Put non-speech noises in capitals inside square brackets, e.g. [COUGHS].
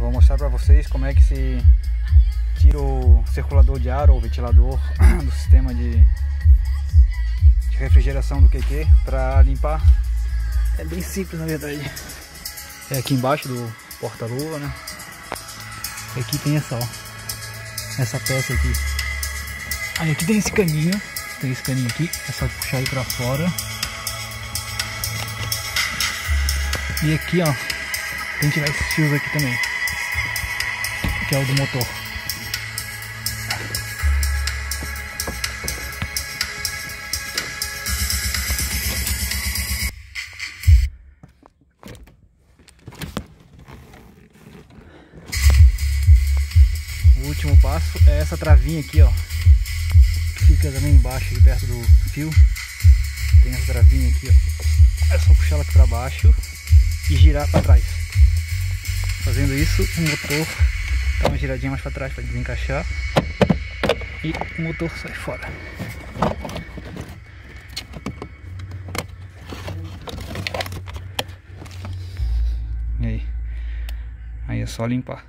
vou mostrar para vocês como é que se tira o circulador de ar ou ventilador [COUGHS] do sistema de, de refrigeração do QQ para limpar. É bem simples na verdade. É aqui embaixo do porta-luva, né? E aqui tem essa, ó, essa peça aqui. Aí aqui tem esse caninho, tem esse caninho aqui, é só puxar ele para fora. E aqui, ó, tem que tirar esses fios aqui também. Que é o do motor. O último passo é essa travinha aqui, ó. Que fica também embaixo, aqui perto do fio. Tem essa travinha aqui, ó. É só puxar ela aqui pra baixo e girar para trás. Fazendo isso, o motor dá uma giradinha mais para trás para desencaixar e o motor sai fora. E aí? Aí é só limpar.